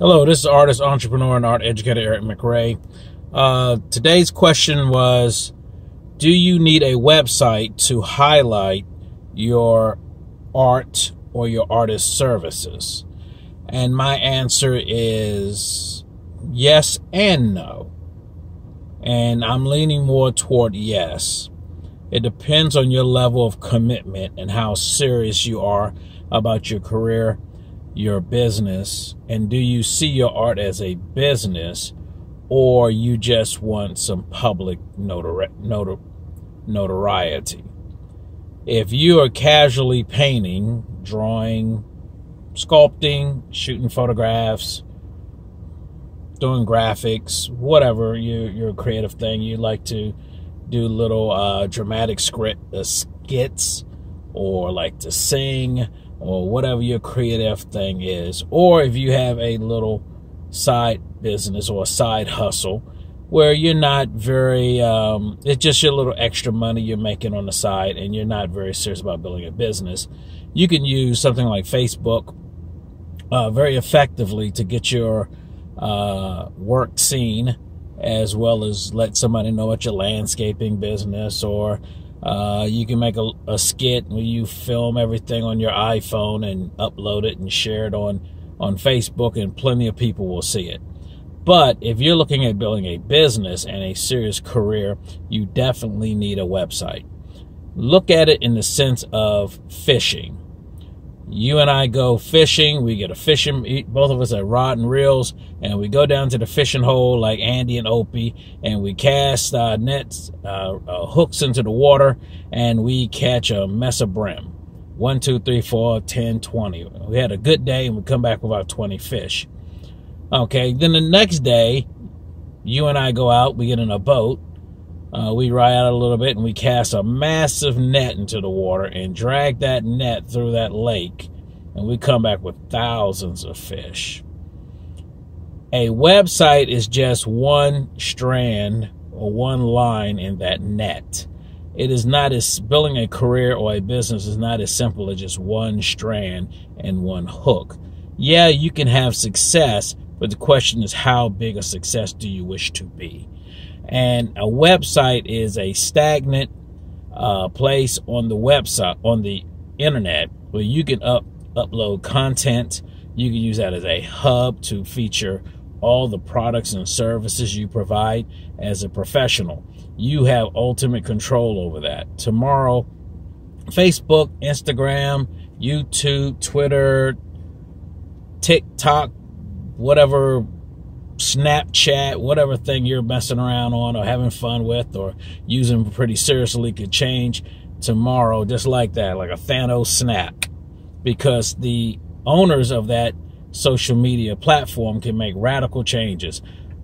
Hello, this is artist, entrepreneur, and art educator Eric McRay. Uh, today's question was Do you need a website to highlight your art or your artist services? And my answer is yes and no. And I'm leaning more toward yes. It depends on your level of commitment and how serious you are about your career your business and do you see your art as a business or you just want some public notori- notor- notoriety? If you are casually painting drawing sculpting shooting photographs doing graphics whatever your your creative thing you like to do little uh, dramatic script uh, skits or like to sing or whatever your creative thing is, or if you have a little side business or a side hustle where you're not very, um, it's just your little extra money you're making on the side and you're not very serious about building a business, you can use something like Facebook uh, very effectively to get your uh, work seen as well as let somebody know about your landscaping business or uh, you can make a, a, skit where you film everything on your iPhone and upload it and share it on, on Facebook, and plenty of people will see it. But if you're looking at building a business and a serious career, you definitely need a website. Look at it in the sense of fishing you and I go fishing. We get a fishing, both of us at rod and reels, and we go down to the fishing hole like Andy and Opie, and we cast uh, nets, uh, uh, hooks into the water, and we catch a mess of brim. One, two, three, four, 10, 20. We had a good day, and we come back with about 20 fish. Okay, then the next day, you and I go out, we get in a boat, uh, we ride out a little bit and we cast a massive net into the water and drag that net through that lake, and we come back with thousands of fish. A website is just one strand or one line in that net. It is not as building a career or a business is not as simple as just one strand and one hook. Yeah, you can have success, but the question is how big a success do you wish to be? And a website is a stagnant uh, place on the website, on the internet, where you can up, upload content. You can use that as a hub to feature all the products and services you provide as a professional. You have ultimate control over that. Tomorrow, Facebook, Instagram, YouTube, Twitter, TikTok, whatever Snapchat, whatever thing you're messing around on or having fun with or using pretty seriously could change tomorrow just like that, like a Thanos snap. Because the owners of that social media platform can make radical changes.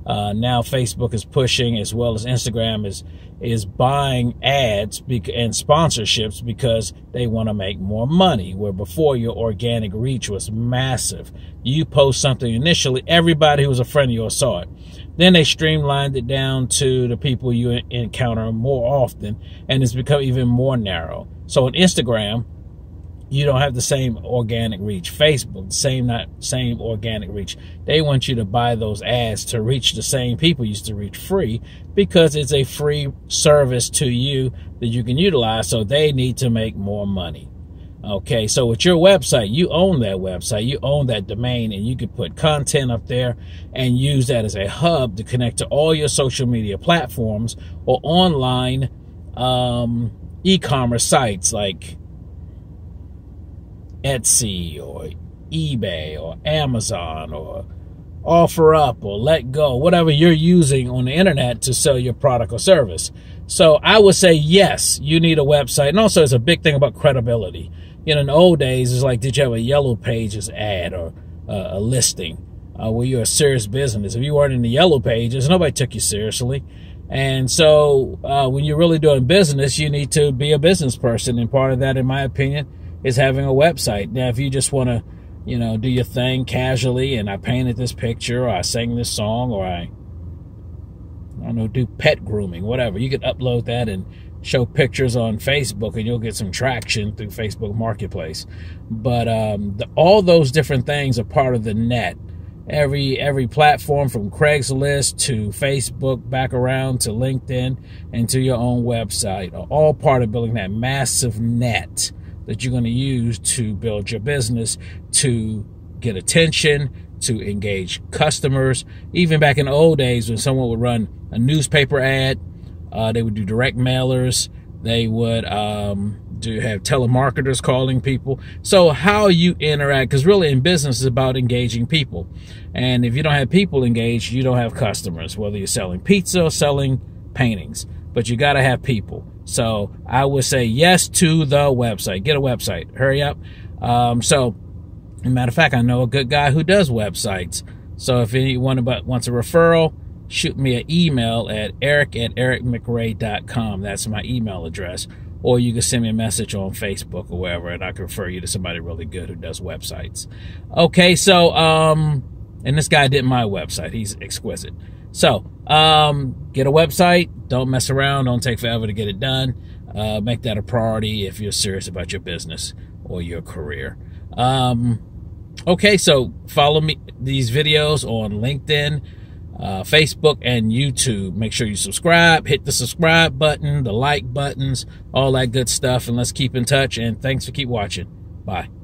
Uh, now Facebook is pushing as well as Instagram is is buying ads and sponsorships because they want to make more money. Where before your organic reach was massive, you post something initially, everybody who was a friend of yours saw it. Then they streamlined it down to the people you encounter more often, and it's become even more narrow. So on Instagram, you don't have the same organic reach. Facebook, same not same organic reach. They want you to buy those ads to reach the same people used to reach free because it's a free service to you that you can utilize. So they need to make more money. Okay, so with your website, you own that website, you own that domain, and you can put content up there and use that as a hub to connect to all your social media platforms or online um, e-commerce sites like Etsy or eBay or Amazon or OfferUp or Letgo, whatever you're using on the internet to sell your product or service. So I would say yes, you need a website. And also, it's a big thing about credibility. In the old days, it's like, did you have a yellow pages ad or uh, a listing uh, where you're a serious business? If you weren't in the yellow pages, nobody took you seriously. And so, uh, when you're really doing business, you need to be a business person. And part of that, in my opinion, is having a website. Now, if you just want to, you know, do your thing casually and I painted this picture or I sang this song or I, I don't know, do pet grooming, whatever, you can upload that and show pictures on Facebook and you'll get some traction through Facebook Marketplace. But um, the, all those different things are part of the net. every every platform from Craigslist to Facebook, back around to LinkedIn, and to your own website are all part of building that massive net that you're going to use to build your business, to get attention, to engage customers. Even back in the old days when someone would run a newspaper ad, uh, they would do direct mailers, they would um, do have telemarketers calling people. So how you interact, because really in business is about engaging people. And if you don't have people engaged, you don't have customers, whether you're selling pizza or selling paintings, but you got to have people. So I would say yes to the website. Get a website. Hurry up. Um, so, matter of fact, I know a good guy who does websites. So if anyone wants a referral, shoot me an email at eric at ericmcray.com. That's my email address. Or you can send me a message on Facebook or wherever, and I can refer you to somebody really good who does websites. Okay, so, um, and this guy did my website. He's exquisite. So, um, get a website. Don't mess around. Don't take forever to get it done. Uh, make that a priority if you're serious about your business or your career. Um, okay, so follow me these videos on LinkedIn, uh, Facebook, and YouTube. Make sure you subscribe. Hit the subscribe button, the like buttons, all that good stuff, and let's keep in touch. And thanks for keep watching. Bye.